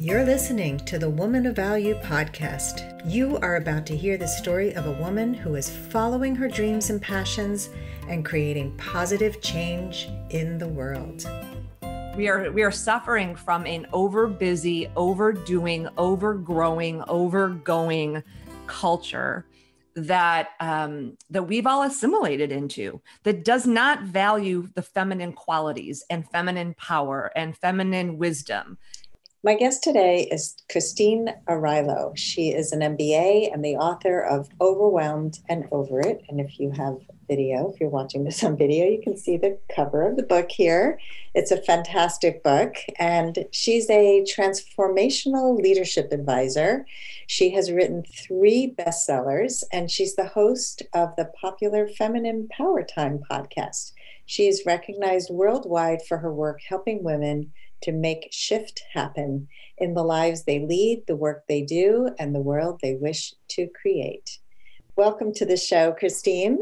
You're listening to the Woman of Value podcast. You are about to hear the story of a woman who is following her dreams and passions and creating positive change in the world. We are we are suffering from an overbusy, overdoing, overgrowing, overgoing culture that um, that we've all assimilated into that does not value the feminine qualities and feminine power and feminine wisdom my guest today is Christine Arylo. She is an MBA and the author of Overwhelmed and Over It. And if you have video, if you're watching this on video, you can see the cover of the book here. It's a fantastic book. And she's a transformational leadership advisor. She has written three bestsellers, and she's the host of the popular Feminine Power Time podcast. She is recognized worldwide for her work helping women to make shift happen in the lives they lead, the work they do, and the world they wish to create. Welcome to the show, Christine.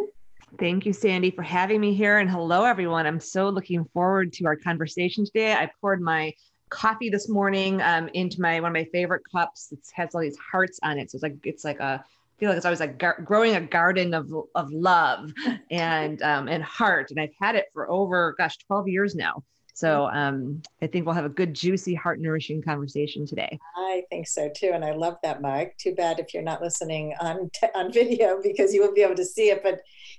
Thank you, Sandy, for having me here. And hello, everyone. I'm so looking forward to our conversation today. I poured my coffee this morning um, into my one of my favorite cups. It has all these hearts on it, so it's like it's like a I feel like it's always like gar- growing a garden of of love and um, and heart. And I've had it for over gosh 12 years now. So um, I think we'll have a good, juicy, heart nourishing conversation today. I think so too. And I love that mug. Too bad if you're not listening on, t- on video because you won't be able to see it, but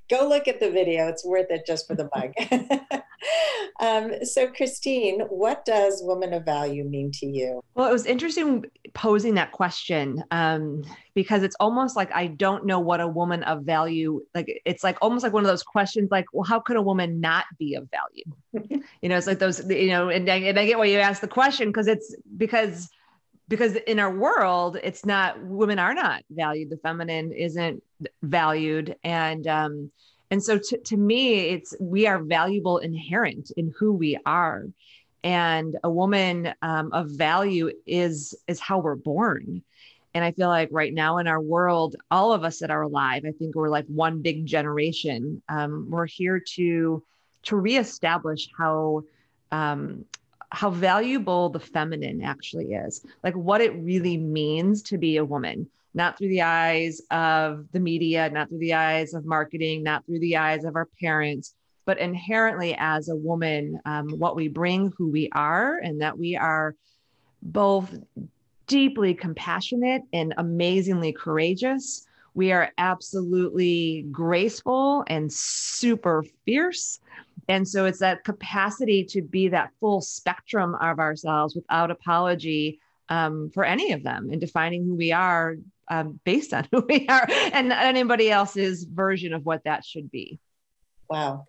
go look at the video. It's worth it just for the mug. um, so, Christine, what does woman of value mean to you? Well, it was interesting posing that question um, because it's almost like I don't know what a woman of value like. It's like almost like one of those questions, like, well, how could a woman not be of value? you know, it's like those, you know, and I, and I get why you ask the question because it's because because in our world it's not women are not valued the feminine isn't valued and um and so to, to me it's we are valuable inherent in who we are. And a woman um, of value is is how we're born. And i feel like right now in our world all of us that are alive i think we're like one big generation. Um, we're here to to reestablish how um, how valuable the feminine actually is, like what it really means to be a woman, not through the eyes of the media, not through the eyes of marketing, not through the eyes of our parents, but inherently as a woman, um, what we bring, who we are, and that we are both deeply compassionate and amazingly courageous. We are absolutely graceful and super fierce. And so it's that capacity to be that full spectrum of ourselves without apology um, for any of them and defining who we are um, based on who we are and anybody else's version of what that should be. Wow.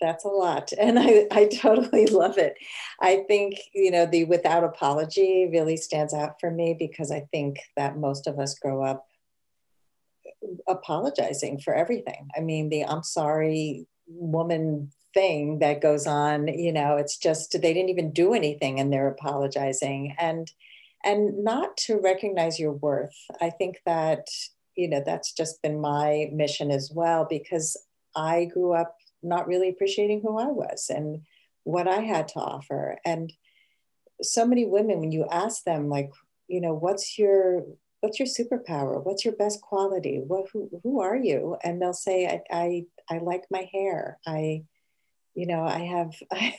That's a lot. And I, I totally love it. I think, you know, the without apology really stands out for me because I think that most of us grow up apologizing for everything. I mean, the I'm sorry woman thing that goes on you know it's just they didn't even do anything and they're apologizing and and not to recognize your worth. I think that you know that's just been my mission as well because i grew up not really appreciating who i was and what i had to offer. And so many women when you ask them like you know what's your what's your superpower? What's your best quality? What who, who are you? And they'll say I, I i like my hair. I you know, I have I,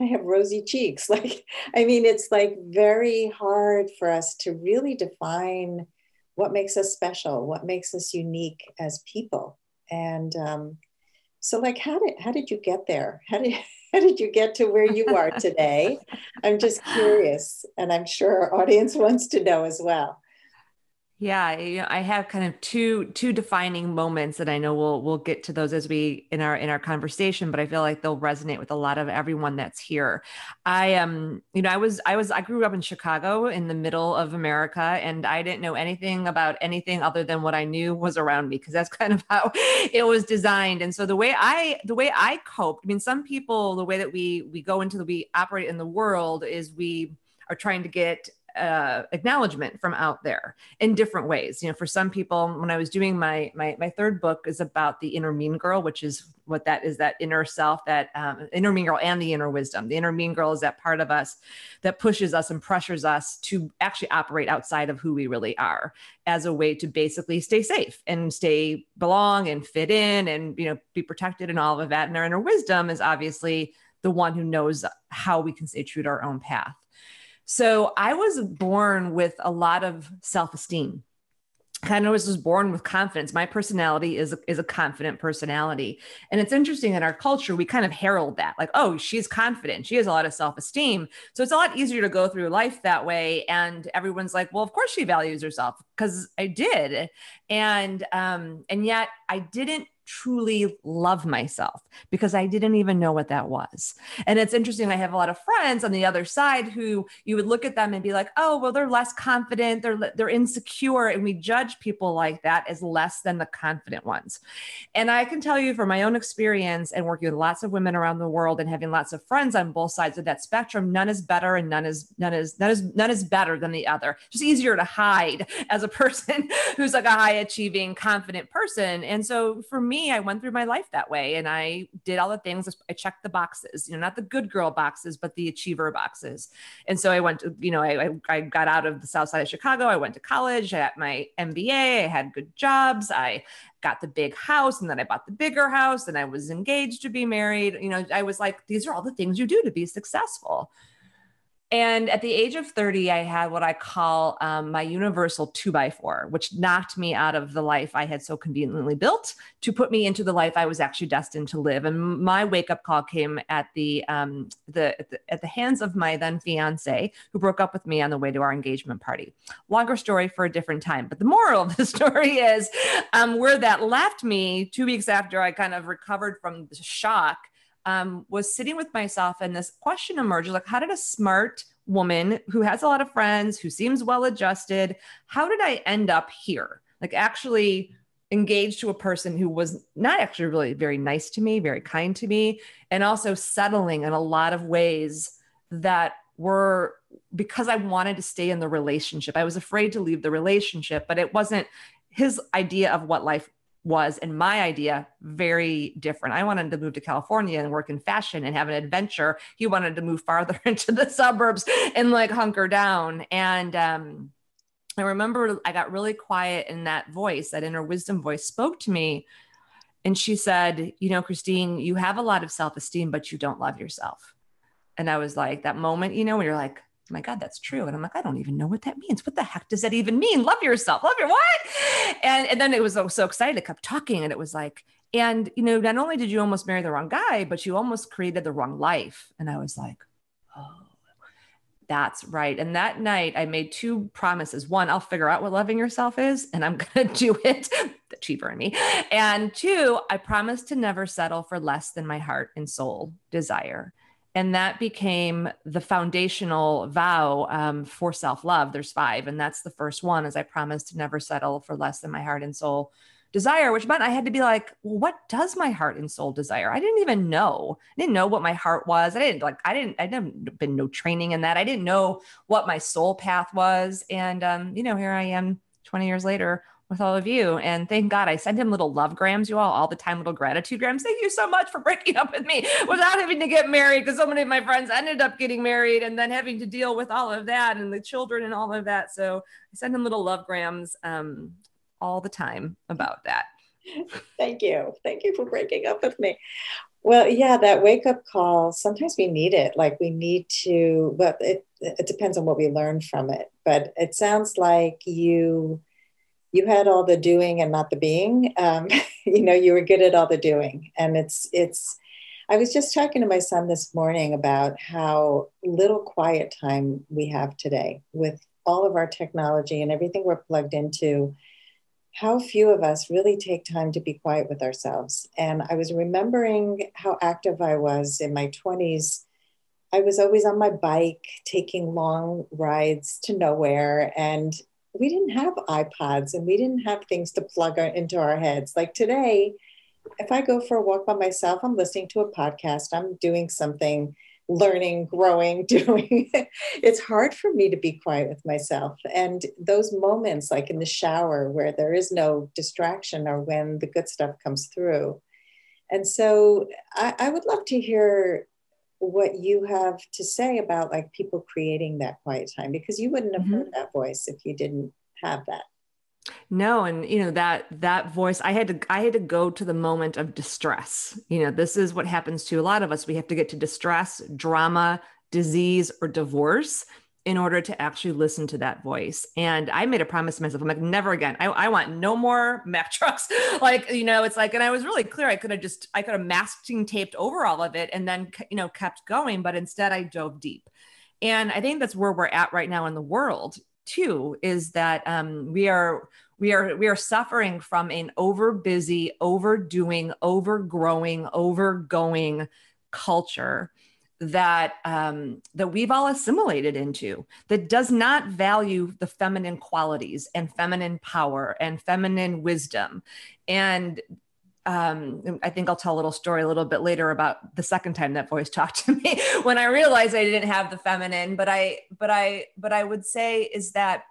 I have rosy cheeks. Like, I mean, it's like very hard for us to really define what makes us special, what makes us unique as people. And um, so, like, how did how did you get there? How did how did you get to where you are today? I'm just curious, and I'm sure our audience wants to know as well. Yeah, you know, I have kind of two two defining moments that I know we'll we'll get to those as we in our in our conversation, but I feel like they'll resonate with a lot of everyone that's here. I am, um, you know, I was I was I grew up in Chicago in the middle of America and I didn't know anything about anything other than what I knew was around me because that's kind of how it was designed. And so the way I the way I cope, I mean some people the way that we we go into the we operate in the world is we are trying to get uh, acknowledgement from out there in different ways. You know, for some people, when I was doing my my my third book is about the inner mean girl, which is what that is that inner self, that um, inner mean girl and the inner wisdom. The inner mean girl is that part of us that pushes us and pressures us to actually operate outside of who we really are as a way to basically stay safe and stay belong and fit in and you know be protected and all of that. And our inner wisdom is obviously the one who knows how we can stay true to our own path. So I was born with a lot of self esteem kind of was born with confidence. My personality is is a confident personality, and it's interesting in our culture we kind of herald that, like, oh, she's confident, she has a lot of self esteem, so it's a lot easier to go through life that way. And everyone's like, well, of course she values herself because I did, and um, and yet I didn't truly love myself because I didn't even know what that was. And it's interesting. I have a lot of friends on the other side who you would look at them and be like, "Oh, well, they're less confident. They're they're insecure," and we judge people like that as less than the confident ones. And I can tell you from my own experience and working with lots of women around the world and having lots of friends on both sides of that spectrum, none is better and none is none is none is none is better than the other. Just easier to hide as a person who's like a high achieving, confident person. And so for me me, I went through my life that way and I did all the things. I checked the boxes, you know, not the good girl boxes, but the achiever boxes. And so I went to, you know, I, I got out of the south side of Chicago. I went to college. I got my MBA. I had good jobs. I got the big house and then I bought the bigger house and I was engaged to be married. You know, I was like, these are all the things you do to be successful. And at the age of 30, I had what I call um, my universal two by four, which knocked me out of the life I had so conveniently built to put me into the life I was actually destined to live. And my wake up call came at the, um, the, at the, at the hands of my then fiance, who broke up with me on the way to our engagement party. Longer story for a different time, but the moral of the story is um, where that left me two weeks after I kind of recovered from the shock um, was sitting with myself and this question emerged like, how did a smart woman who has a lot of friends, who seems well adjusted, how did I end up here? Like, actually engaged to a person who was not actually really very nice to me, very kind to me, and also settling in a lot of ways that were because I wanted to stay in the relationship. I was afraid to leave the relationship, but it wasn't his idea of what life was in my idea very different. I wanted to move to California and work in fashion and have an adventure. He wanted to move farther into the suburbs and like hunker down. And um, I remember I got really quiet and that voice, that inner wisdom voice spoke to me. And she said, You know, Christine, you have a lot of self esteem, but you don't love yourself. And I was like, That moment, you know, when you're like, my God, that's true. And I'm like, I don't even know what that means. What the heck does that even mean? Love yourself. Love your what? And, and then it was so, so excited. I kept talking and it was like, and you know, not only did you almost marry the wrong guy, but you almost created the wrong life. And I was like, oh, that's right. And that night I made two promises. One, I'll figure out what loving yourself is and I'm going to do it, the cheaper in me. And two, I promised to never settle for less than my heart and soul desire and that became the foundational vow um, for self-love. There's five and that's the first one is i promised to never settle for less than my heart and soul desire which meant i had to be like well, what does my heart and soul desire? I didn't even know. I didn't know what my heart was. I didn't like i didn't i didn't been no training in that. I didn't know what my soul path was. And um, you know here i am 20 years later with all of you. And thank God I send him little love grams, you all, all the time, little gratitude grams. Thank you so much for breaking up with me without having to get married because so many of my friends ended up getting married and then having to deal with all of that and the children and all of that. So I send him little love grams um, all the time about that. Thank you. Thank you for breaking up with me. Well, yeah, that wake up call, sometimes we need it. Like we need to, but it, it depends on what we learn from it. But it sounds like you you had all the doing and not the being. Um, you know, you were good at all the doing, and it's it's. I was just talking to my son this morning about how little quiet time we have today with all of our technology and everything we're plugged into. How few of us really take time to be quiet with ourselves. And I was remembering how active I was in my 20s. I was always on my bike, taking long rides to nowhere. And we didn't have iPods and we didn't have things to plug our, into our heads. Like today, if I go for a walk by myself, I'm listening to a podcast, I'm doing something learning, growing, doing. it's hard for me to be quiet with myself. And those moments, like in the shower, where there is no distraction, are when the good stuff comes through. And so I, I would love to hear what you have to say about like people creating that quiet time because you wouldn't have mm-hmm. heard that voice if you didn't have that. No and you know that that voice i had to i had to go to the moment of distress. You know this is what happens to a lot of us. We have to get to distress drama disease or divorce in order to actually listen to that voice. And I made a promise to myself. I'm like, never again. I, I want no more Mack trucks. like, you know, it's like, and I was really clear. I could have just, I could have masking taped over all of it and then, you know, kept going. But instead I dove deep. And I think that's where we're at right now in the world too, is that um, we are, we are, we are suffering from an over busy, overdoing, overgrowing, overgoing culture that um, that we've all assimilated into that does not value the feminine qualities and feminine power and feminine wisdom and um, I think I'll tell a little story a little bit later about the second time that voice talked to me when I realized I didn't have the feminine. But I, but I, but I would say is that,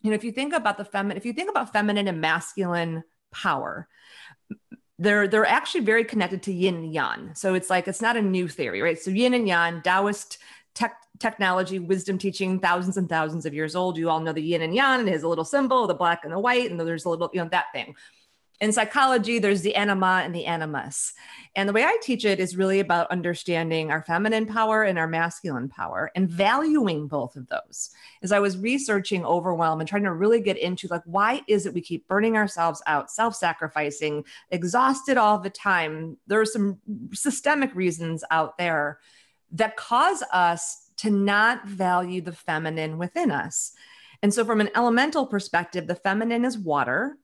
you know, if you think about the feminine, if you think about feminine and masculine power, they're they're actually very connected to yin and yang. So it's like it's not a new theory, right? So yin and yang, Taoist tech, technology, wisdom teaching, thousands and thousands of years old. You all know the yin and yang, and it has a little symbol, the black and the white, and there's a little, you know, that thing in psychology, there's the anima and the animus. And the way I teach it is really about understanding our feminine power and our masculine power and valuing both of those. As I was researching overwhelm and trying to really get into like, why is it we keep burning ourselves out, self sacrificing, exhausted all the time? There are some systemic reasons out there that cause us to not value the feminine within us. And so, from an elemental perspective, the feminine is water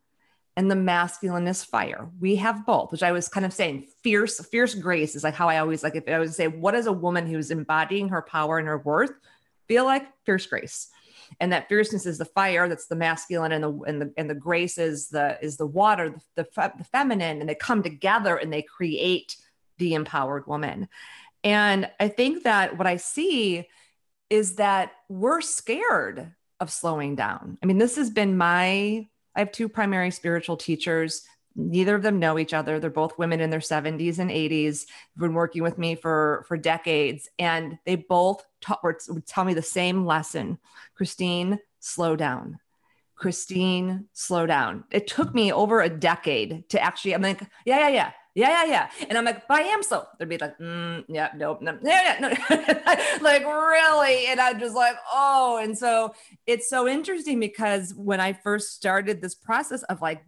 and the masculine is fire. We have both, which I was kind of saying fierce, fierce grace is like how I always like if I would say, what is a woman who's embodying her power and her worth feel like? Fierce grace. And that fierceness is the fire, that's the masculine, and the and the and the grace is the is the water, the, the, the feminine, and they come together and they create the empowered woman. And I think that what I see is that we're scared of slowing down. I mean, this has been my I have two primary spiritual teachers. Neither of them know each other. They're both women in their 70s and 80s, Have been working with me for, for decades. And they both taught, would tell me the same lesson Christine, slow down. Christine, slow down. It took me over a decade to actually, I'm like, yeah, yeah, yeah yeah, yeah, yeah. And I'm like, but I am slow. They'd be like, mm, yeah, nope, no, yeah, yeah, no. like really. And I'm just like, oh. And so it's so interesting because when I first started this process of like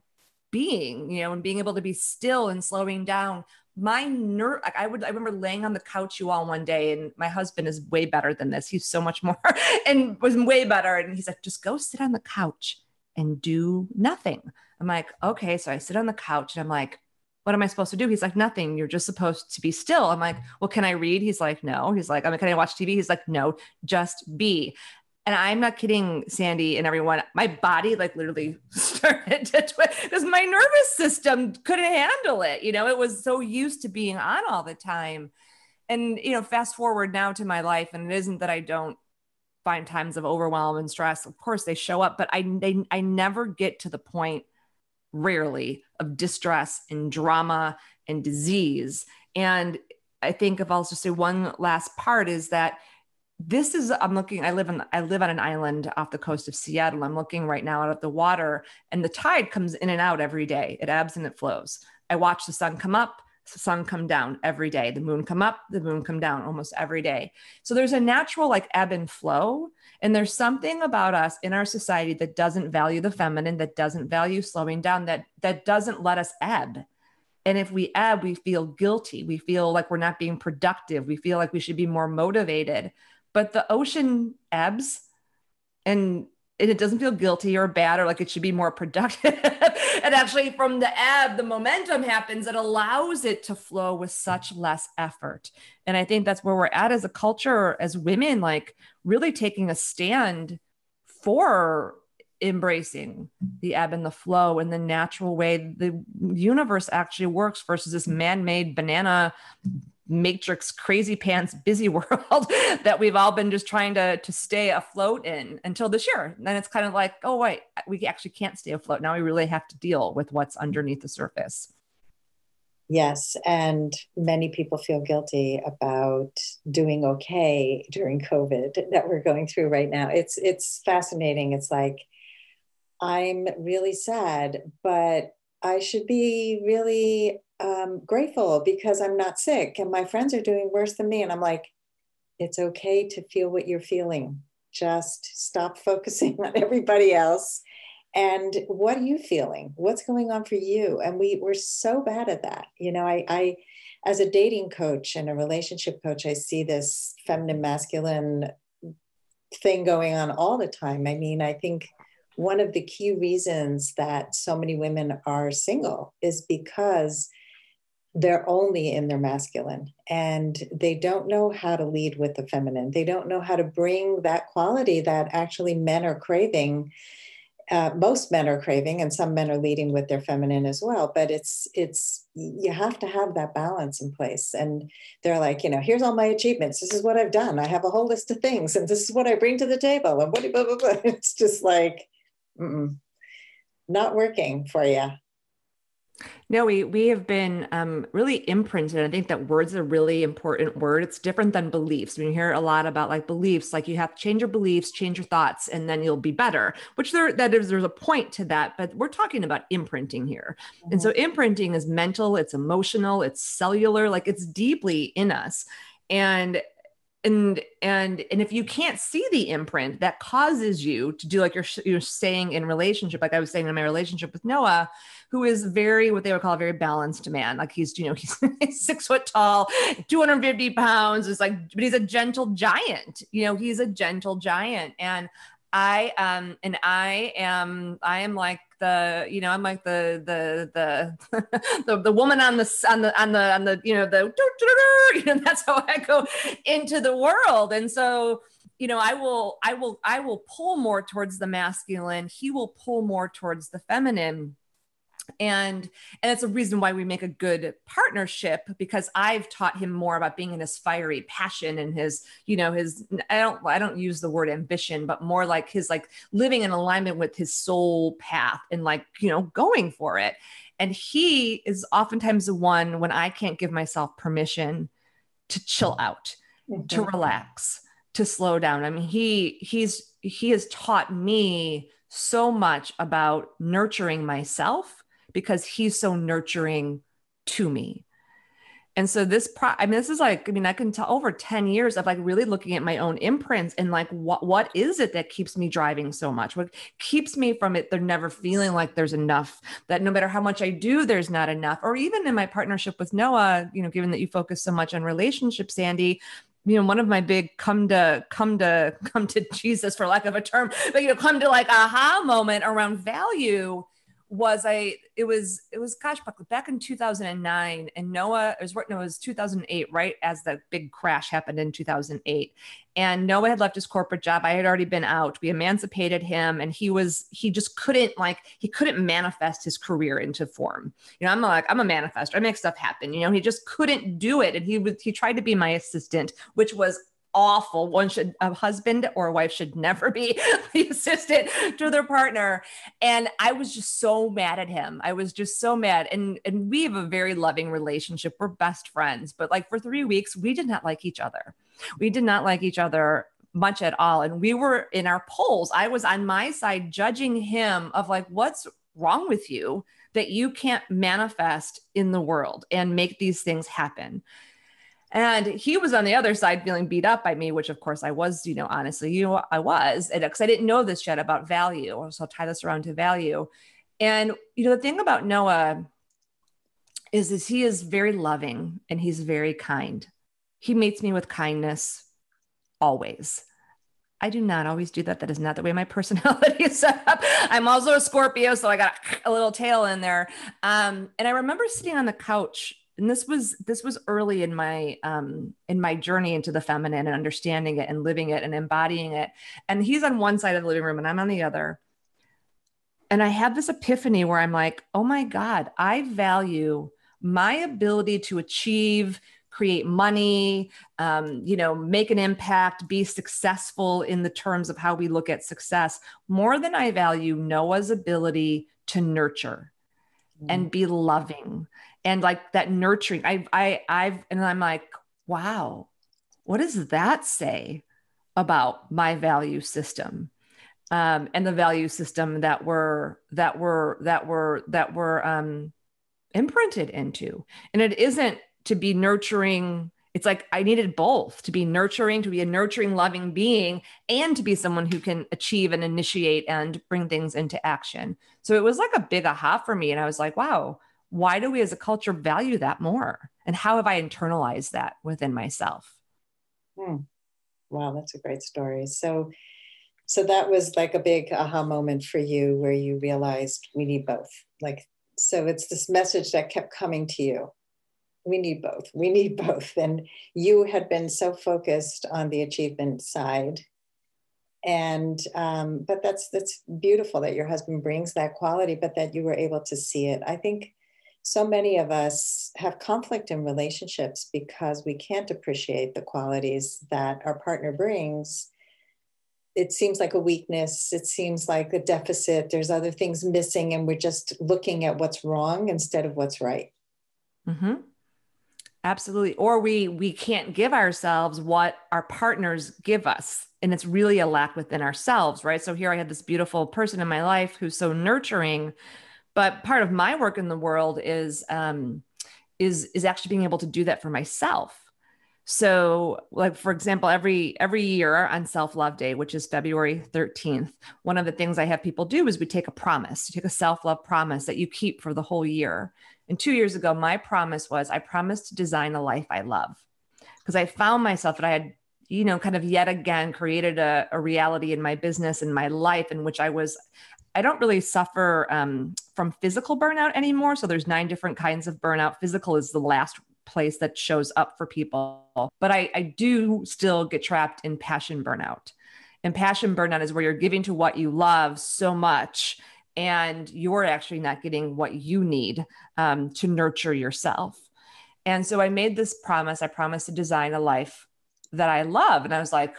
being, you know, and being able to be still and slowing down, my nerve, like I would, I remember laying on the couch you all one day, and my husband is way better than this. He's so much more and was way better. And he's like, just go sit on the couch and do nothing. I'm like, okay. So I sit on the couch and I'm like, what am I supposed to do? He's like, nothing. You're just supposed to be still. I'm like, well, can I read? He's like, no. He's like, I'm like, can I watch TV? He's like, no, just be. And I'm not kidding, Sandy and everyone. My body like literally started to twist because my nervous system couldn't handle it. You know, it was so used to being on all the time. And, you know, fast forward now to my life, and it isn't that I don't find times of overwhelm and stress. Of course, they show up, but I, they, I never get to the point rarely of distress and drama and disease. And I think if I'll just say one last part is that this is I'm looking I live in I live on an island off the coast of Seattle. I'm looking right now out at the water and the tide comes in and out every day. It ebbs and it flows. I watch the sun come up, sun come down every day. The moon come up the moon come down almost every day. So there's a natural like ebb and flow. And there's something about us in our society that doesn't value the feminine that doesn't value slowing down that that doesn't let us ebb. And if we ebb we feel guilty. We feel like we're not being productive. We feel like we should be more motivated. But the ocean ebbs and and it doesn't feel guilty or bad or like it should be more productive. and actually, from the ebb, the momentum happens. It allows it to flow with such less effort. And I think that's where we're at as a culture, as women, like really taking a stand for embracing the ebb and the flow and the natural way the universe actually works versus this man-made banana matrix crazy pants busy world that we've all been just trying to to stay afloat in until this year. And then it's kind of like oh wait we actually can't stay afloat. Now we really have to deal with what's underneath the surface. Yes and many people feel guilty about doing okay during covid that we're going through right now. It's it's fascinating. It's like i'm really sad but i should be really um, grateful because I'm not sick and my friends are doing worse than me. And I'm like, it's okay to feel what you're feeling. Just stop focusing on everybody else. And what are you feeling? What's going on for you? And we we're so bad at that. You know, I, I as a dating coach and a relationship coach, I see this feminine masculine thing going on all the time. I mean, I think one of the key reasons that so many women are single is because they're only in their masculine and they don't know how to lead with the feminine. They don't know how to bring that quality that actually men are craving. Uh, most men are craving, and some men are leading with their feminine as well. But it's it's you have to have that balance in place. And they're like, you know, here's all my achievements. This is what I've done. I have a whole list of things, and this is what I bring to the table. And what blah blah blah. It's just like, not working for you. No, we we have been um, really imprinted. I think that words are a really important word. It's different than beliefs. We hear a lot about like beliefs, like you have to change your beliefs, change your thoughts, and then you'll be better. Which there that is there's a point to that, but we're talking about imprinting here. Mm-hmm. And so mm-hmm. imprinting is mental, it's emotional, it's cellular, like it's deeply in us. And and and and if you can't see the imprint that causes you to do like you're you're saying in relationship like i was saying in my relationship with noah who is very what they would call a very balanced man. Like he's you know he's six foot tall 250 pounds is like but he's a gentle giant you know he's a gentle giant. And I um and I am I am like the you know I'm like the the the the, the woman on the on the on the on the you know the you know that's how I go into the world. And so you know I will I will I will pull more towards the masculine. He will pull more towards the feminine and and it's a reason why we make a good partnership because i've taught him more about being in his fiery passion and his you know his i don't i don't use the word ambition but more like his like living in alignment with his soul path and like you know going for it and he is oftentimes the one when i can't give myself permission to chill out mm-hmm. to relax to slow down i mean he he's he has taught me so much about nurturing myself because he's so nurturing to me. And so this pro I mean, this is like, I mean, I can tell over 10 years of like really looking at my own imprints and like what what is it that keeps me driving so much? What keeps me from it? They're never feeling like there's enough, that no matter how much I do, there's not enough. Or even in my partnership with Noah, you know, given that you focus so much on relationships, Sandy, you know one of my big come to come to come to jesus for lack of a term but you know come to like aha moment around value was I it was it was gosh back in 2009 and Noah it was no it was 2008 right as the big crash happened in 2008 and Noah had left his corporate job. I had already been out. We emancipated him and he was he just couldn't like he couldn't manifest his career into form. You know I'm like I'm a manifester. I make stuff happen. You know he just couldn't do it. And he was he tried to be my assistant which was awful. One should, a husband or a wife should never be the assistant to their partner. And I was just so mad at him. I was just so mad. And, and we have a very loving relationship. We're best friends. But like for three weeks, we did not like each other. We did not like each other much at all. And we were in our poles. I was on my side judging him of like, what's wrong with you that you can't manifest in the world and make these things happen? And he was on the other side feeling beat up by me, which of course I was, you know, honestly, you know, I was, because I didn't know this yet about value. So I'll tie this around to value. And, you know, the thing about Noah is, is he is very loving and he's very kind. He meets me with kindness always. I do not always do that. That is not the way my personality is set up. I'm also a Scorpio, so I got a little tail in there. Um, and I remember sitting on the couch and this was this was early in my um in my journey into the feminine and understanding it and living it and embodying it. And he's on one side of the living room and i'm on the other. And i have this epiphany where i'm like oh my god i value my ability to achieve create money, um, you know, make an impact, be successful in the terms of how we look at success, more than I value Noah's ability to nurture mm. and be loving and like that nurturing. I, I, I've, and I'm like, wow, what does that say about my value system? Um, and the value system that we're that we're that we're that we're um, imprinted into. And it isn't to be nurturing it's like I needed both to be nurturing, to be a nurturing, loving being, and to be someone who can achieve and initiate and bring things into action. So it was like a big aha for me. And I was like, wow, why do we as a culture value that more? And how have I internalized that within myself? Hmm. Wow, that's a great story. So, so that was like a big aha moment for you where you realized we need both. Like, so it's this message that kept coming to you we need both. We need both. And you had been so focused on the achievement side. And um, but that's that's beautiful that your husband brings that quality, but that you were able to see it. I think so many of us have conflict in relationships because we can't appreciate the qualities that our partner brings. It seems like a weakness. It seems like a deficit. There's other things missing, and we're just looking at what's wrong instead of what's right. Mm-hmm. Absolutely. Or we we can't give ourselves what our partners give us. And it's really a lack within ourselves, right? So here I have this beautiful person in my life who's so nurturing, but part of my work in the world is um is is actually being able to do that for myself. So like for example, every every year on self-love day, which is February 13th, one of the things I have people do is we take a promise, you take a self-love promise that you keep for the whole year. And two years ago, my promise was I promised to design a life I love because I found myself that I had, you know, kind of yet again created a, a reality in my business and my life in which I was. I don't really suffer um, from physical burnout anymore. So there's nine different kinds of burnout. Physical is the last place that shows up for people, but I, I do still get trapped in passion burnout. And passion burnout is where you're giving to what you love so much and you're actually not getting what you need um, to nurture yourself. And so I made this promise. I promised to design a life that I love. And I was like,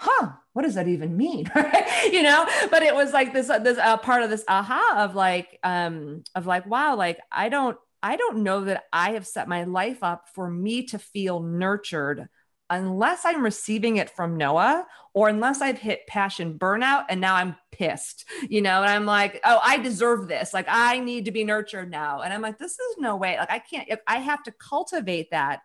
huh, what does that even mean? you know, but it was like this, this uh, part of this aha of like, um, of like, wow, like I don't, I don't know that I have set my life up for me to feel nurtured unless I'm receiving it from Noah or unless I've hit passion burnout and now I'm pissed, you know, and I'm like, oh, I deserve this. Like, I need to be nurtured now. And I'm like, this is no way. Like, I can't, I have to cultivate that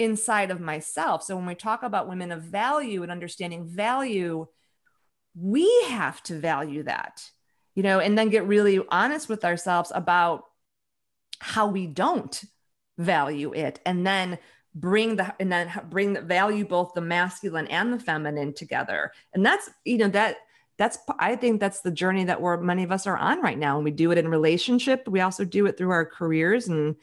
inside of myself. So when we talk about women of value and understanding value, we have to value that, you know, and then get really honest with ourselves about how we don't value it. And then bring the and then bring the value both the masculine and the feminine together and that's you know that that's i think that's the journey that we're many of us are on right now and we do it in relationship we also do it through our careers and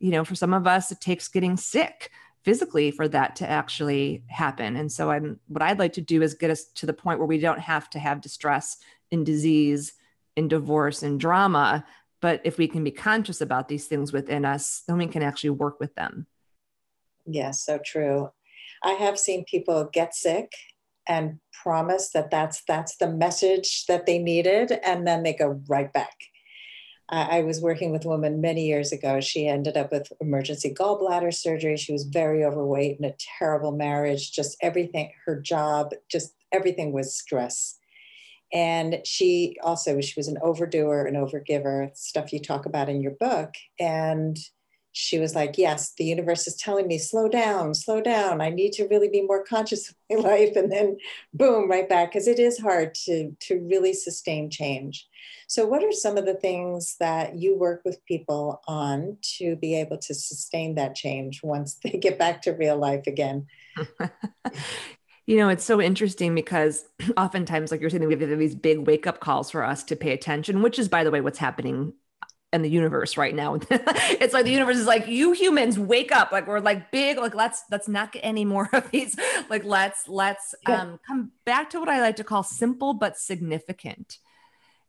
you know for some of us it takes getting sick physically for that to actually happen and so i'm what i'd like to do is get us to the point where we don't have to have distress and disease and divorce and drama but if we can be conscious about these things within us then we can actually work with them Yes, so true. I have seen people get sick and promise that that's that's the message that they needed, and then they go right back. I, was working with a woman many years ago. She ended up with emergency gallbladder surgery. She was very overweight and a terrible marriage. Just everything, her job, just everything was stress. And she also she was an overdoer, an overgiver, stuff you talk about in your book, and she was like, Yes, the universe is telling me, slow down, slow down. I need to really be more conscious of my life. And then boom, right back, because it is hard to, to really sustain change. So, what are some of the things that you work with people on to be able to sustain that change once they get back to real life again? you know, it's so interesting because oftentimes, like you're saying, we have these big wake up calls for us to pay attention, which is, by the way, what's happening and the universe right now. it's like the universe is like, you humans wake up. Like we're like big, like let's let's not get any more of these. Like let's let's um come back to what I like to call simple but significant.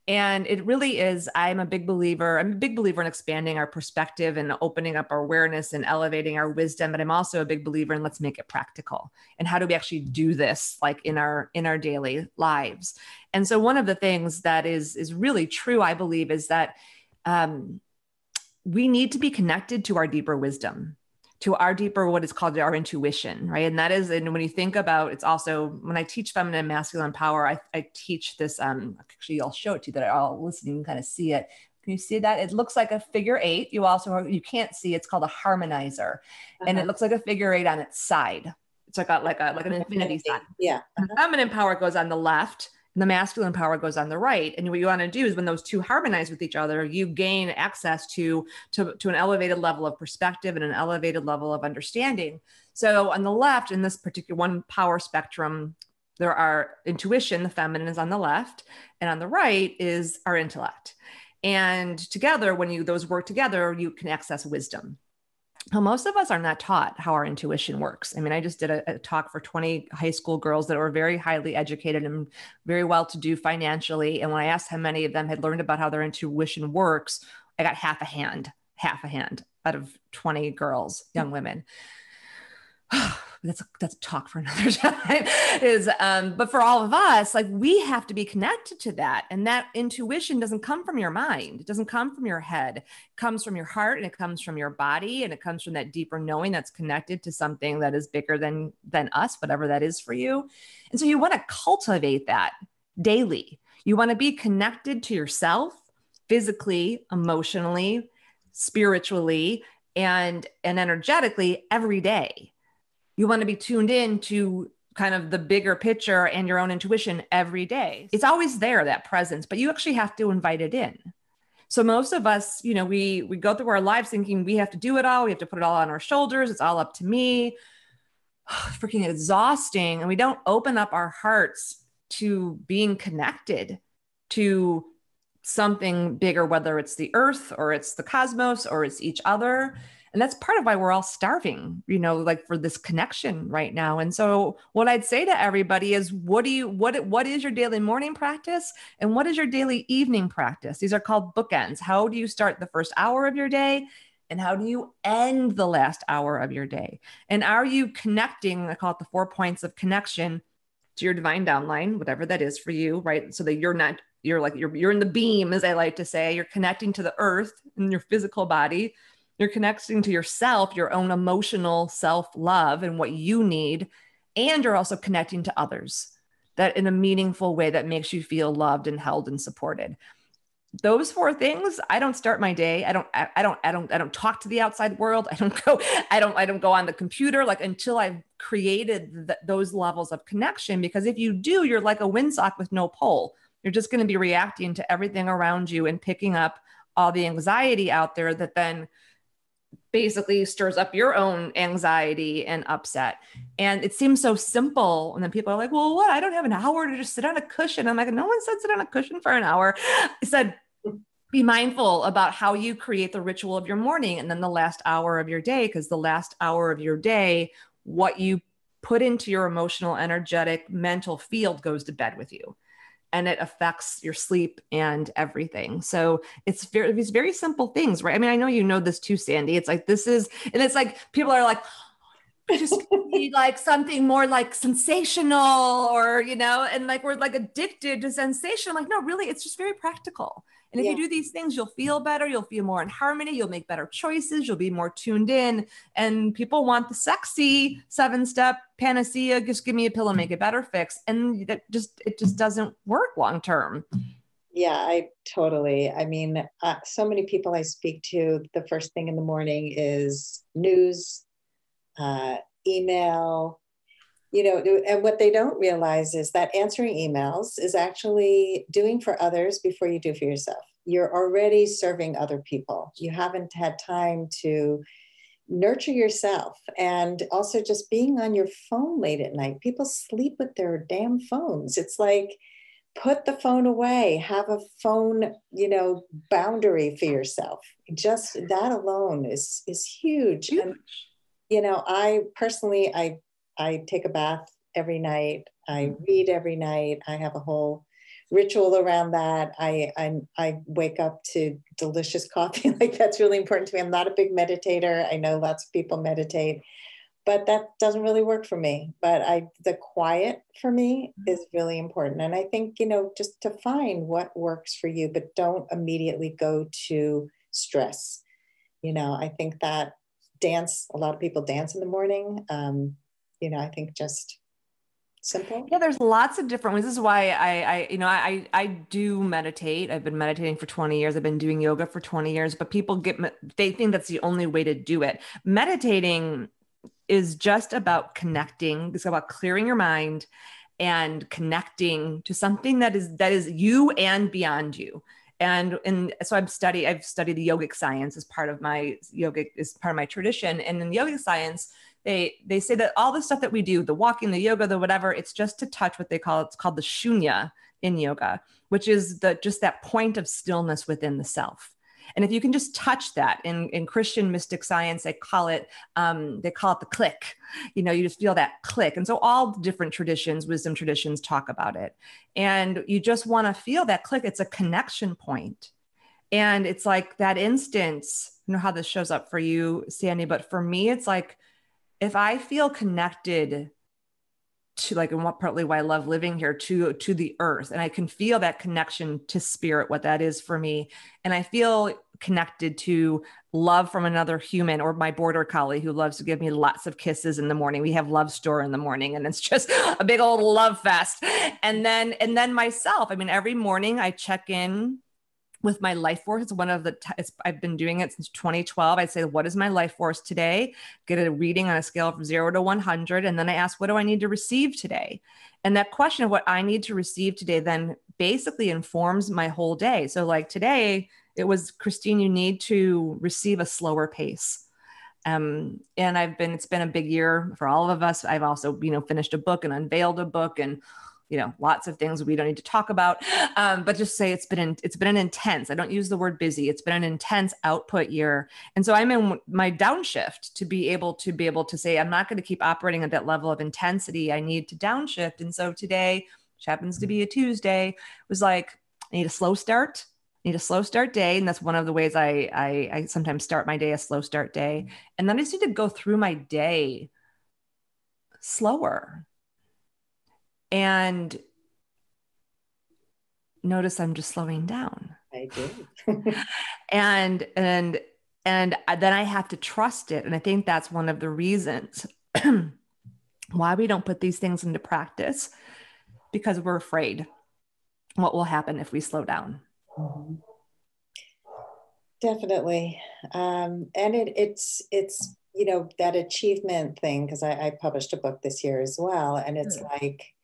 And it really is, I'm a big believer, I'm a big believer in expanding our perspective and opening up our awareness and elevating our wisdom. But I'm also a big believer in let's make it practical. And how do we actually do this like in our in our daily lives? And so one of the things that is is really true, I believe, is that um, we need to be connected to our deeper wisdom to our deeper what is called our intuition right? And that is and when you think about it's also when i teach feminine and masculine power i, I teach this um actually i'll show it to you that are all listening kind of see it. Can you see that? It looks like a figure eight. You also you can't see it's called a harmonizer. Uh-huh. and it uh-huh. looks like a figure eight on its side. It's like a like a like an infinity sign. yeah. Uh-huh. feminine power goes on the left the masculine power goes on the right. And what you want to do is when those two harmonize with each other you gain access to, to to an elevated level of perspective and an elevated level of understanding. So on the left in this particular one power spectrum there are intuition the feminine is on the left and on the right is our intellect. And together when you those work together you can access wisdom well, most of us are not taught how our intuition works. I mean, I just did a, a, talk for 20 high school girls that were very highly educated and very well to do financially. And when I asked how many of them had learned about how their intuition works, I got half a hand, half a hand out of 20 girls, young women. that's that's talk for another time is um but for all of us like we have to be connected to that. And that intuition doesn't come from your mind. It doesn't come from your head. It comes from your heart and it comes from your body. And it comes from that deeper knowing that's connected to something that is bigger than than us whatever that is for you. And so you want to cultivate that daily. You want to be connected to yourself physically emotionally spiritually and and energetically every day you want to be tuned in to kind of the bigger picture and your own intuition every day. It's always there, that presence, but you actually have to invite it in. So most of us, you know, we we go through our lives thinking we have to do it all, we have to put it all on our shoulders, it's all up to me. Freaking exhausting. And we don't open up our hearts to being connected to something bigger, whether it's the earth or it's the cosmos or it's each other and that's part of why we're all starving you know like for this connection right now. And so what i'd say to everybody is what do you what what is your daily morning practice? And what is your daily evening practice? These are called bookends. How do you start the first hour of your day? And how do you end the last hour of your day? And are you connecting i call it the four points of connection to your divine downline whatever that is for you right? So that you're not you're like you're, you're in the beam as i like to say. You're connecting to the earth in your physical body you're connecting to yourself, your own emotional self love and what you need. And you're also connecting to others that in a meaningful way that makes you feel loved and held and supported. Those four things, I don't start my day. I don't, I don't, I don't, I don't talk to the outside world. I don't go, I don't, I don't go on the computer like until I've created th- those levels of connection. Because if you do, you're like a windsock with no pole. You're just going to be reacting to everything around you and picking up all the anxiety out there that then basically stirs up your own anxiety and upset. And it seems so simple. And then people are like, well, what? I don't have an hour to just sit on a cushion. I'm like, no one said sit on a cushion for an hour. I said, be mindful about how you create the ritual of your morning and then the last hour of your day, because the last hour of your day, what you put into your emotional, energetic, mental field goes to bed with you and it affects your sleep and everything. So it's very these very simple things, right? I mean, I know you know this too, Sandy. It's like this is, and it's like people are like, I just need like something more like sensational or you know, and like we're like addicted to sensation. I'm like, no, really, it's just very practical. And if yeah. you do these things, you'll feel better, you'll feel more in harmony, you'll make better choices, you'll be more tuned in. And people want the sexy seven step panacea, just give me a pill and make it better fix. And that just, it just doesn't work long term. Yeah, I totally. I mean, uh, so many people I speak to, the first thing in the morning is news, uh, email, you know, and what they don't realize is that answering emails is actually doing for others before you do for yourself. You're already serving other people. You haven't had time to nurture yourself and also just being on your phone late at night. People sleep with their damn phones. It's like, put the phone away have a phone you know boundary for yourself just that alone is is huge, huge. and you know i personally i I take a bath every night. I mm-hmm. read every night. I have a whole ritual around that. I, I I wake up to delicious coffee. like that's really important to me. I'm not a big meditator. I know lots of people meditate, but that doesn't really work for me. But I the quiet for me mm-hmm. is really important. And I think, you know, just to find what works for you, but don't immediately go to stress. You know, I think that dance, a lot of people dance in the morning. Um, you know, I think just simple. Yeah there's lots of different ways. This is why i i you know i i do meditate. I've been meditating for 20 years. I've been doing yoga for 20 years but people get they think that's the only way to do it. Meditating is just about connecting it's about clearing your mind and connecting to something that is that is you and beyond you. And and so i've studied i've studied the yogic science as part of my yogic is part of my tradition. And in yogic science they they say that all the stuff that we do the walking the yoga the whatever it's just to touch what they call it's called the shunya in yoga which is the just that point of stillness within the self. And if you can just touch that in, in christian mystic science they call it um, they call it the click. You know you just feel that click. And so all different traditions wisdom traditions talk about it. And you just want to feel that click. It's a connection point. And it's like that instance you know how this shows up for you sandy but for me it's like if I feel connected to like and what partly why I love living here to to the earth and I can feel that connection to spirit what that is for me and I feel connected to love from another human or my border collie who loves to give me lots of kisses in the morning. We have love store in the morning and it's just a big old love fest. And then and then myself I mean every morning I check in with my life force. It's one of the, I've been doing it since 2012. I say, what is my life force today? Get a reading on a scale from zero to 100. And then I ask, what do I need to receive today? And that question of what I need to receive today then basically informs my whole day. So, like today, it was Christine, you need to receive a slower pace. Um, and I've been, it's been a big year for all of us. I've also, you know, finished a book and unveiled a book and you know lots of things we don't need to talk about. Um, but just say it's been in, it's been an intense i don't use the word busy it's been an intense output year. And so i'm in my downshift to be able to be able to say i'm not going to keep operating at that level of intensity i need to downshift. And so today which happens to be a tuesday was like i need a slow start I need a slow start day. And that's one of the ways I, I i sometimes start my day a slow start day. And then i just need to go through my day slower and notice I'm just slowing down. I do. and and and then I have to trust it. And I think that's one of the reasons why we don't put these things into practice because we're afraid what will happen if we slow down. Mm-hmm. Definitely. Um, and it, it's, it's, you know, that achievement thing, because I, I, published a book this year as well. And it's mm-hmm. like,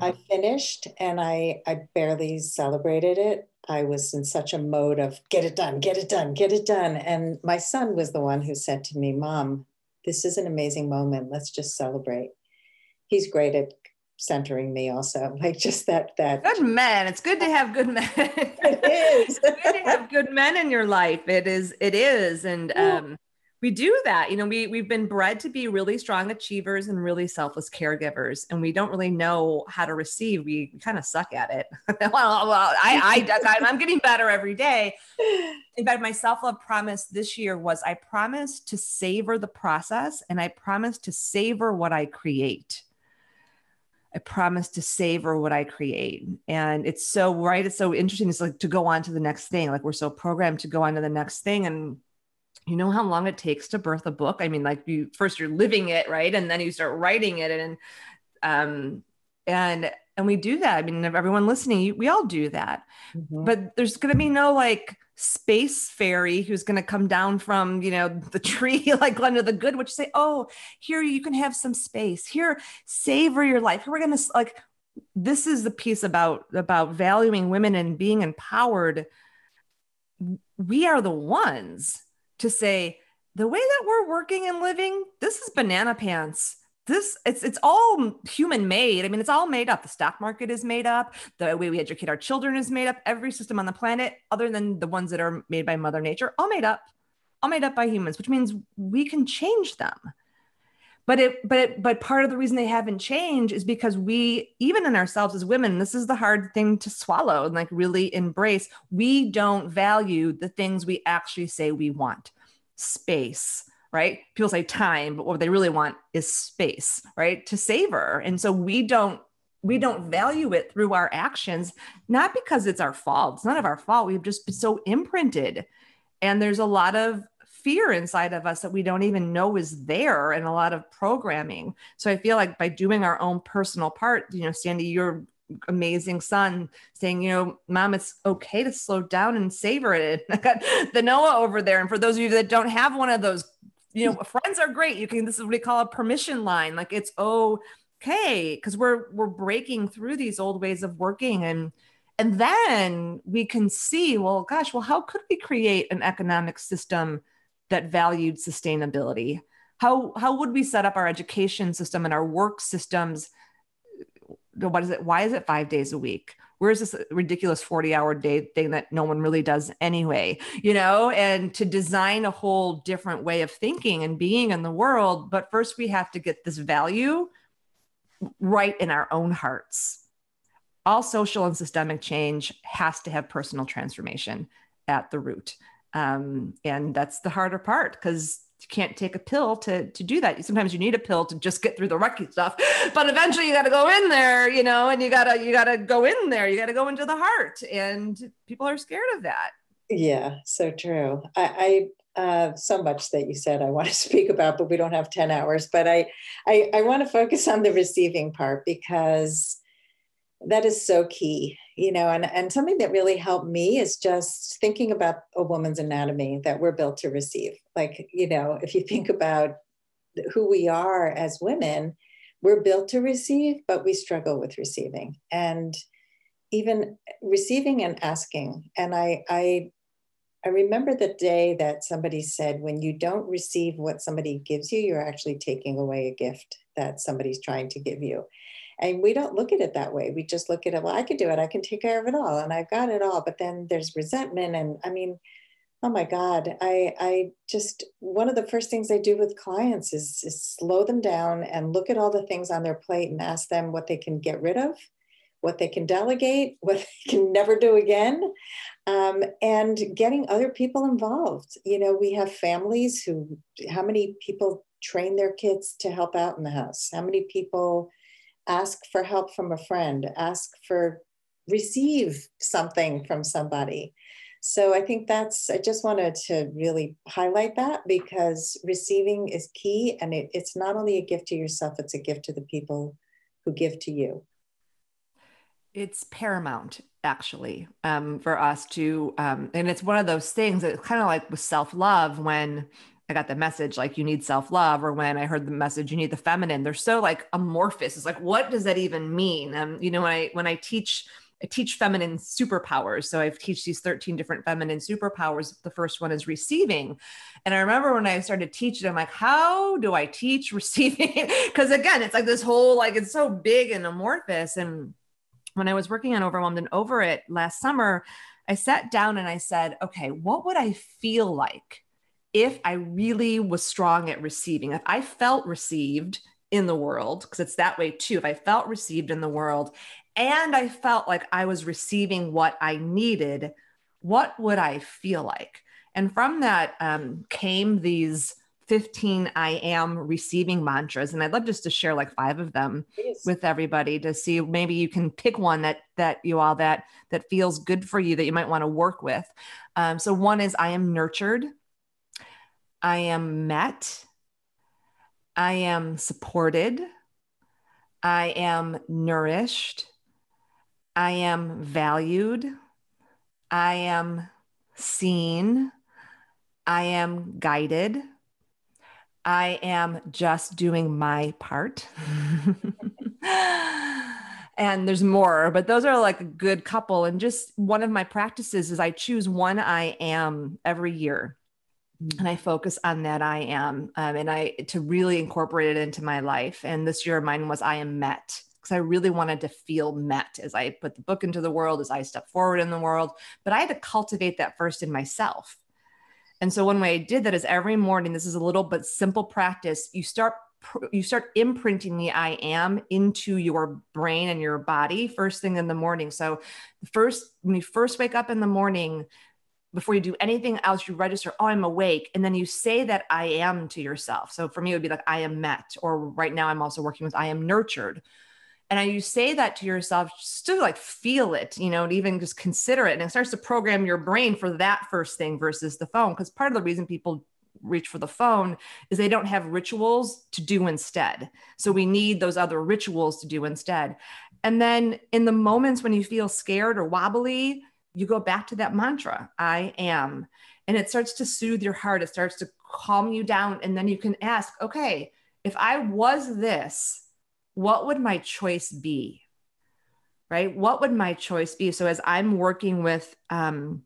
I finished and I, I barely celebrated it. I was in such a mode of get it done, get it done, get it done. And my son was the one who said to me, Mom, this is an amazing moment. Let's just celebrate. He's great at centering me also like just that that good men it's good to have good men it is good to have good men in your life it is it is and um we do that you know we we've been bred to be really strong achievers and really selfless caregivers and we don't really know how to receive we kind of suck at it well, well I, I i'm getting better every day in fact my self-love promise this year was i promise to savor the process and i promise to savor what i create I promise to savor what I create. And it's so right. It's so interesting. It's like to go on to the next thing. Like we're so programmed to go on to the next thing. And you know how long it takes to birth a book i mean like you first you're living it right and then you start writing it and um and and we do that i mean everyone listening we all do that mm-hmm. but there's going to be no like space fairy who's going to come down from you know the tree like Glinda the Good, Witch say, "Oh, here you can have some space. Here, savor your life. Here we're going to like." This is the piece about about valuing women and being empowered. We are the ones to say the way that we're working and living, this is banana pants. This it's it's all human made. I mean, it's all made up. The stock market is made up. The way we educate our children is made up. Every system on the planet, other than the ones that are made by Mother Nature, all made up, all made up by humans, which means we can change them. But it but it, but part of the reason they haven't changed is because we even in ourselves as women this is the hard thing to swallow and like really embrace. We don't value the things we actually say we want. Space right? People say time but what they really want is space right? To savor. And so we don't we don't value it through our actions not because it's our fault. It's none of our fault. We've just been so imprinted. And there's a lot of fear inside of us that we don't even know is there and a lot of programming. So I feel like by doing our own personal part, you know, Sandy, your amazing son saying, you know, mom, it's okay to slow down and savor it. I got the Noah over there. And for those of you that don't have one of those, you know, friends are great. You can, this is what we call a permission line. Like it's okay. Cause we're, we're breaking through these old ways of working and, and then we can see, well, gosh, well, how could we create an economic system that valued sustainability? How, how would we set up our education system and our work systems? What is it? Why is it five days a week? Where's this ridiculous 40 hour day thing that no one really does anyway? You know, and to design a whole different way of thinking and being in the world. But first, we have to get this value right in our own hearts. All social and systemic change has to have personal transformation at the root. Um, and that's the harder part because you can't take a pill to to do that. Sometimes you need a pill to just get through the rocky stuff, but eventually you got to go in there, you know, and you gotta you gotta go in there. You got to go into the heart, and people are scared of that. Yeah, so true. I, I uh, so much that you said I want to speak about, but we don't have ten hours. But I I, I want to focus on the receiving part because that is so key you know and, and something that really helped me is just thinking about a woman's anatomy that we're built to receive. Like you know if you think about who we are as women we're built to receive but we struggle with receiving. And even receiving and asking. And i i i remember the day that somebody said when you don't receive what somebody gives you you're actually taking away a gift that somebody's trying to give you and we don't look at it that way. We just look at it, well, I can do it. I can take care of it all and I've got it all. But then there's resentment. And I mean, oh my God, I, I just, one of the first things I do with clients is, is slow them down and look at all the things on their plate and ask them what they can get rid of, what they can delegate, what they can never do again, um, and getting other people involved. You know, we have families who, how many people train their kids to help out in the house? How many people ask for help from a friend, ask for receive something from somebody. So I think that's, I just wanted to really highlight that because receiving is key. And it, it's not only a gift to yourself, it's a gift to the people who give to you. It's paramount, actually, um, for us to, um, and it's one of those things that kind of like with self love when I got the message like you need self love, or when I heard the message you need the feminine. They're so like amorphous. It's like what does that even mean? Um, you know, when I when I teach I teach feminine superpowers. So I've teach these 13 different feminine superpowers. The first one is receiving. And I remember when I started teaching, I'm like, how do I teach receiving? Because again, it's like this whole, like, it's so big and amorphous. And when I was working on Overwhelmed and Over It last summer, I sat down and I said, okay, what would I feel like if I really was strong at receiving, if I felt received in the world, because it's that way too, if I felt received in the world and I felt like I was receiving what I needed, what would I feel like? And from that um, came these 15 I am receiving mantras. And I'd love just to share like five of them Please. with everybody to see maybe you can pick one that that you all that that feels good for you that you might want to work with. Um, so one is I am nurtured. I am met. I am supported. I am nourished. I am valued. I am seen. I am guided. I am just doing my part. and there's more, but those are like a good couple. And just one of my practices is I choose one I am every year and I focus on that I am, um, and I to really incorporate it into my life. And this year, mine was I am met because I really wanted to feel met as I put the book into the world, as I step forward in the world. But I had to cultivate that first in myself. And so one way I did that is every morning. This is a little but simple practice. You start you start imprinting the I am into your brain and your body first thing in the morning. So first when you first wake up in the morning, before you do anything else, you register, oh, I'm awake. And then you say that I am to yourself. So for me, it would be like, I am met. Or right now, I'm also working with, I am nurtured. And you say that to yourself, just to like feel it, you know, and even just consider it. And it starts to program your brain for that first thing versus the phone. Because part of the reason people reach for the phone is they don't have rituals to do instead. So we need those other rituals to do instead. And then in the moments when you feel scared or wobbly, you go back to that mantra, I am. And it starts to soothe your heart. It starts to calm you down. And then you can ask, okay, if I was this, what would my choice be? Right? What would my choice be? So as I'm working with, um,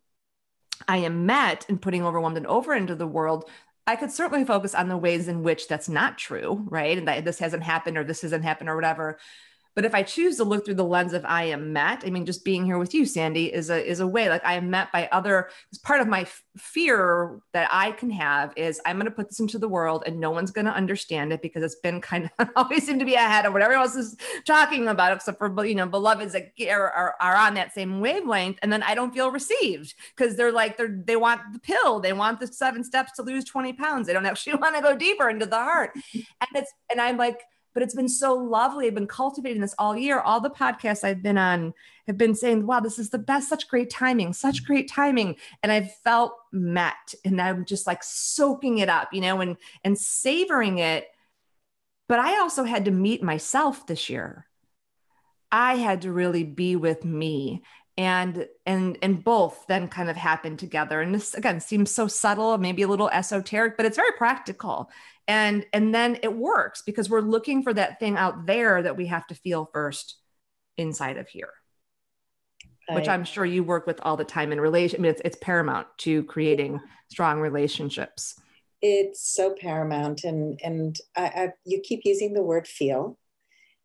I am met and putting overwhelmed and over into the world, I could certainly focus on the ways in which that's not true, right? And that this hasn't happened or this hasn't happened or whatever. But if I choose to look through the lens of I am met, I mean, just being here with you, Sandy, is a is a way. Like I am met by other. It's part of my f- fear that I can have is I'm going to put this into the world and no one's going to understand it because it's been kind of always seem to be ahead of what everyone else is talking about, except for you know beloveds that are, are, are on that same wavelength, and then I don't feel received because they're like they're they want the pill, they want the seven steps to lose 20 pounds, they don't actually want to go deeper into the heart, and it's and I'm like but it's been so lovely. I've been cultivating this all year. All the podcasts I've been on have been saying, wow, this is the best, such great timing, such great timing. And I've felt met and I'm just like soaking it up, you know, and and savoring it. But I also had to meet myself this year. I had to really be with me and and and both then kind of happen together. And this again seems so subtle maybe a little esoteric but it's very practical. And and then it works because we're looking for that thing out there that we have to feel first inside of here which i'm sure you work with all the time in relation I mean, it's, it's paramount to creating strong relationships. It's so paramount and and I, I, you keep using the word feel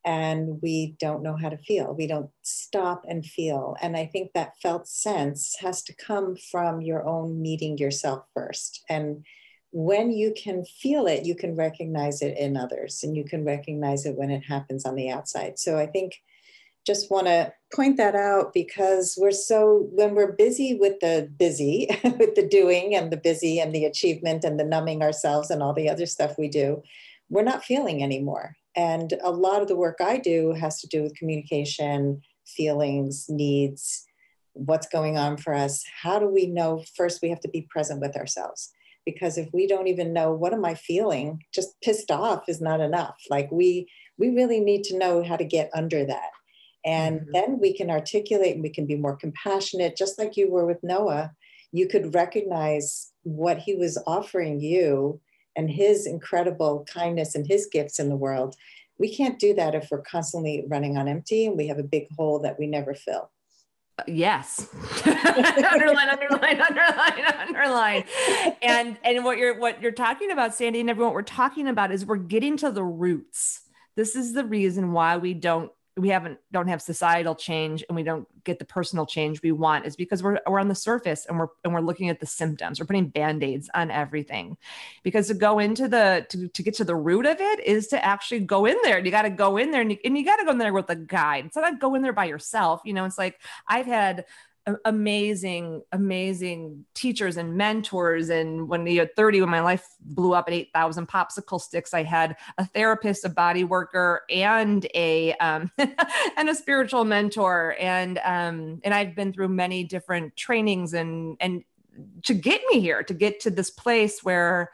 and we don't know how to feel. We don't stop and feel. And i think that felt sense has to come from your own meeting yourself first. And when you can feel it, you can recognize it in others and you can recognize it when it happens on the outside. So I think just want to point that out because we're so when we're busy with the busy with the doing and the busy and the achievement and the numbing ourselves and all the other stuff we do we're not feeling anymore. And a lot of the work i do has to do with communication feelings needs what's going on for us. How do we know? First we have to be present with ourselves. Because if we don't even know what am i feeling? Just pissed off is not enough. Like we we really need to know how to get under that. And mm-hmm. then we can articulate and we can be more compassionate. Just like you were with noah you could recognize what he was offering you and his incredible kindness and his gifts in the world we can't do that if we're constantly running on empty and we have a big hole that we never fill. Uh, yes. Underline underline underline underline. And and what you're what you're talking about sandy and everyone we're talking about is we're getting to the roots. This is the reason why we don't we haven't don't have societal change and we don't get the personal change we want is because we're, we're on the surface and we're and we're looking at the symptoms. We're putting band-aids on everything because to go into the to, to get to the root of it is to actually go in there. And you got to go in there and you, and you got to go in there with a guide. It's not go in there by yourself you know it's like i've had amazing, amazing teachers and mentors. And when had 30, when my life blew up at 8,000 popsicle sticks, I had a therapist, a body worker, and a um, and a spiritual mentor. And um, and I've been through many different trainings and and to get me here, to get to this place where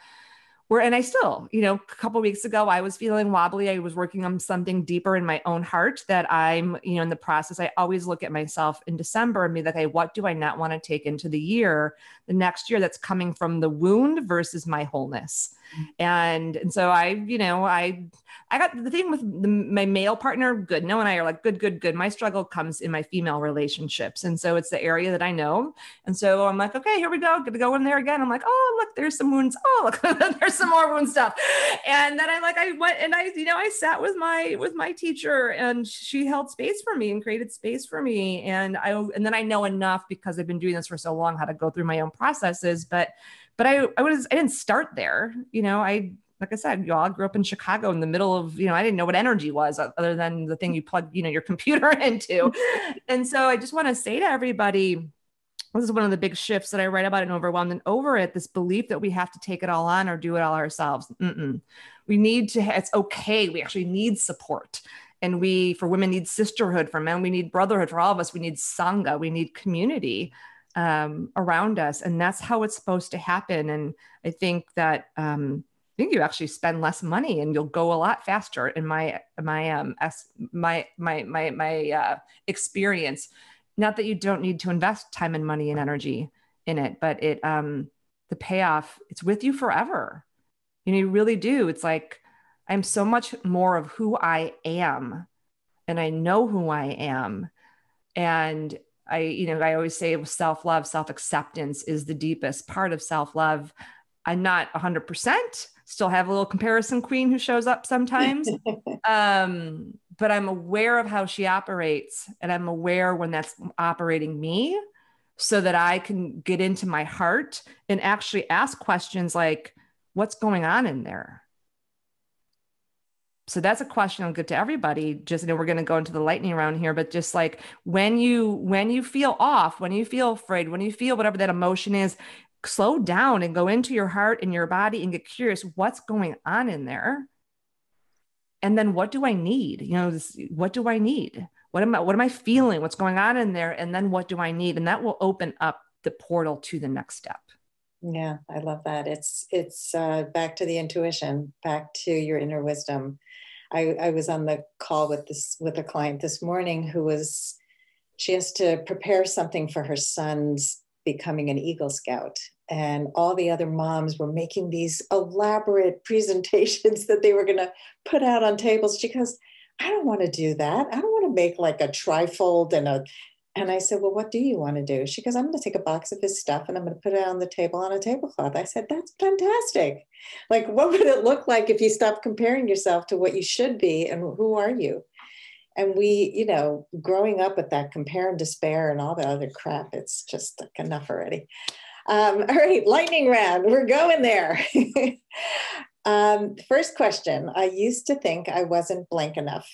where and i still you know a couple weeks ago i was feeling wobbly. I was working on something deeper in my own heart that i'm you know in the process. I always look at myself in december and be like hey what do i not want to take into the year the next year that's coming from the wound versus my wholeness? Mm-hmm. And and so i you know i i got the thing with the, my male partner good no and i are like good good good. My struggle comes in my female relationships. And so it's the area that i know. And so i'm like okay here we go. Gonna go in there again. I'm like oh look there's some wounds. Oh look there's some more wound stuff and then i like i went and i you know i sat with my with my teacher and she held space for me and created space for me and i and then i know enough because i've been doing this for so long how to go through my own processes but but I I was I didn't start there. You know, I like I said, you all grew up in Chicago in the middle of, you know, I didn't know what energy was other than the thing you plug, you know, your computer into. and so I just want to say to everybody, this is one of the big shifts that I write about in Overwhelmed and Over It this belief that we have to take it all on or do it all ourselves. Mm-mm. We need to, it's okay. We actually need support. And we, for women, need sisterhood. For men, we need brotherhood. For all of us, we need Sangha. We need community um, around us. And that's how it's supposed to happen. And I think that, um, I think you actually spend less money and you'll go a lot faster in my, my, um, my, my, my, my, uh, experience not that you don't need to invest time and money and energy in it, but it um the payoff, it's with you forever. You know, you really do. It's like I'm so much more of who I am and I know who I am. And I, you know, I always say self love, self acceptance is the deepest part of self love. I'm not 100%, still have a little comparison queen who shows up sometimes. um, but I'm aware of how she operates and I'm aware when that's operating me so that I can get into my heart and actually ask questions like, what's going on in there? So that's a question I'll get to everybody. Just you know, we're going to go into the lightning round here, but just like when you when you feel off, when you feel afraid, when you feel whatever that emotion is, slow down and go into your heart and your body and get curious what's going on in there and then what do i need? You know this, what do i need? What am i what am i feeling? What's going on in there? And then what do i need? And that will open up the portal to the next step. Yeah i love that. It's it's uh, back to the intuition back to your inner wisdom. I, I was on the call with this with a client this morning who was she has to prepare something for her son's becoming an eagle scout and all the other moms were making these elaborate presentations that they were going to put out on tables. She goes, I don't want to do that. I don't want to make like a trifold and a and I said, Well, what do you want to do? She goes, I'm going to take a box of his stuff and I'm going to put it on the table on a tablecloth. I said, That's fantastic. Like, what would it look like if you stopped comparing yourself to what you should be and who are you? And we, you know, growing up with that compare and despair and all the other crap, it's just like enough already. Um, all right, lightning round. We're going there. um, first question I used to think I wasn't blank enough.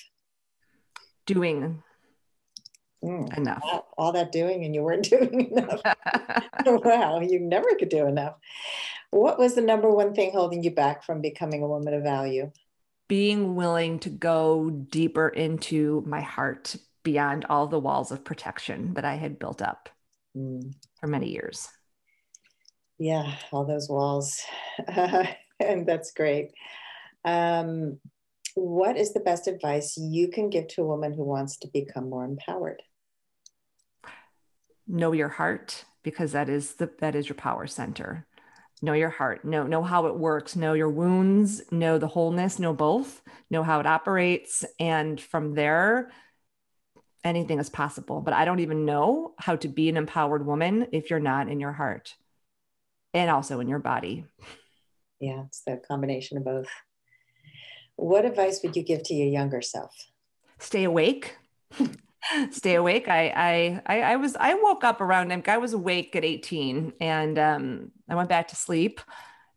Doing mm, enough. All, all that doing, and you weren't doing enough. wow, you never could do enough. What was the number one thing holding you back from becoming a woman of value? Being willing to go deeper into my heart beyond all the walls of protection that I had built up mm. for many years yeah all those walls. And that's great. Um, what is the best advice you can give to a woman who wants to become more empowered? Know your heart because that is the that is your power center. Know your heart. Know know how it works. Know your wounds. Know the wholeness. Know both. Know how it operates. And from there anything is possible. But i don't even know how to be an empowered woman if you're not in your heart and also in your body. Yeah, it's the combination of both. What advice would you give to your younger self? Stay awake. Stay awake. I, I, I was, I woke up around, I was awake at 18 and um, I went back to sleep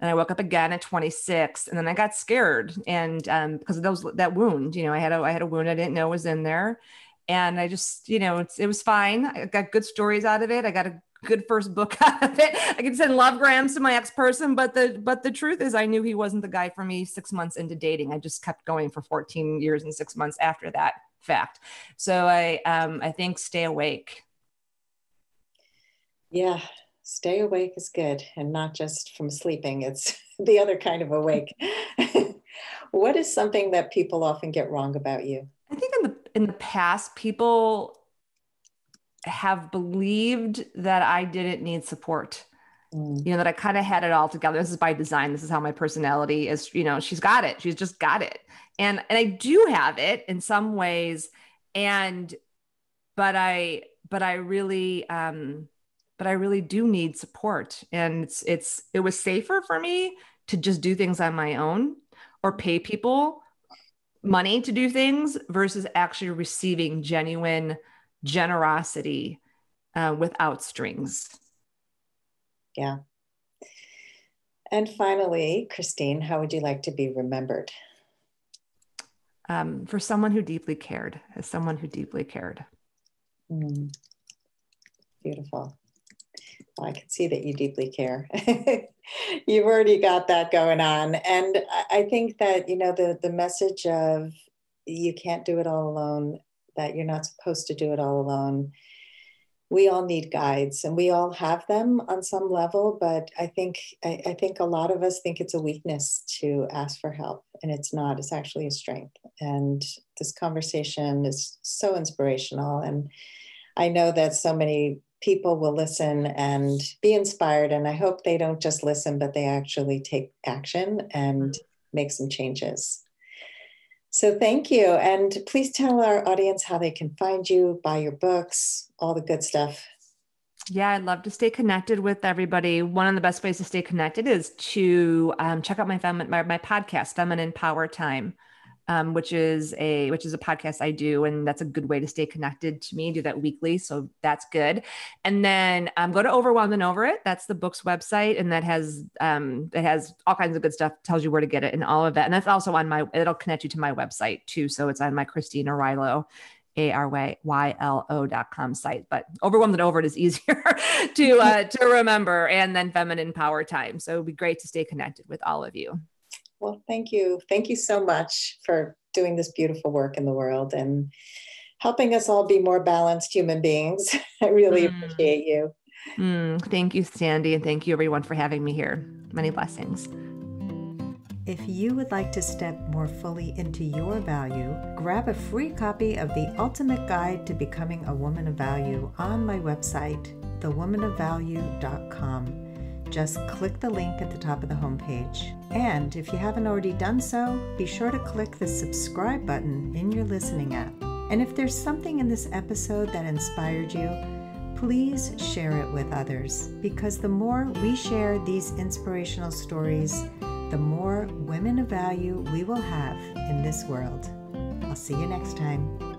and I woke up again at 26 and then I got scared and um, because of those, that wound, you know, I had a, I had a wound I didn't know was in there and I just, you know, it was fine. I got good stories out of it. I got a good first book out of it. I could send love grams to my ex-person, but the but the truth is I knew he wasn't the guy for me 6 months into dating. I just kept going for 14 years and 6 months after that fact. So I um I think stay awake. Yeah, stay awake is good and not just from sleeping. It's the other kind of awake. what is something that people often get wrong about you? I think in the in the past people have believed that I didn't need support. Mm. You know, that I kind of had it all together. This is by design. This is how my personality is. You know, she's got it. She's just got it. And and I do have it in some ways. And but I but I really um but I really do need support. And it's it's it was safer for me to just do things on my own or pay people money to do things versus actually receiving genuine generosity uh, without strings. Yeah. And finally, Christine, how would you like to be remembered? Um, for someone who deeply cared, as someone who deeply cared. Mm. Beautiful. Well, I can see that you deeply care. You've already got that going on. And I think that, you know, the, the message of you can't do it all alone, that you're not supposed to do it all alone. We all need guides and we all have them on some level, but I think I, I think a lot of us think it's a weakness to ask for help. And it's not, it's actually a strength. And this conversation is so inspirational. And I know that so many people will listen and be inspired. And I hope they don't just listen, but they actually take action and mm-hmm. make some changes. So thank you. And please tell our audience how they can find you, buy your books, all the good stuff. Yeah, I'd love to stay connected with everybody. One of the best ways to stay connected is to um, check out my, fem- my my podcast, Feminine Power Time um, which is a which is a podcast I do, and that's a good way to stay connected to me. Do that weekly, so that's good. And then um, go to Overwhelmed and Over It. That's the book's website, and that has um, it has all kinds of good stuff. Tells you where to get it and all of that. And that's also on my. It'll connect you to my website too. So it's on my Christine Arylo a R Y L O dot com site, but overwhelmed and over it is easier to uh, to remember. And then feminine power time. So it'd be great to stay connected with all of you. Well, thank you. Thank you so much for doing this beautiful work in the world and helping us all be more balanced human beings. I really mm. appreciate you. Mm, thank you, Sandy, and thank you everyone for having me here. Many blessings. If you would like to step more fully into your value, grab a free copy of The Ultimate Guide to Becoming a Woman of Value on my website, thewomanofvalue.com just click the link at the top of the homepage. And if you haven't already done so, be sure to click the subscribe button in your listening app. And if there's something in this episode that inspired you, please share it with others because the more we share these inspirational stories, the more women of value we will have in this world. I'll see you next time.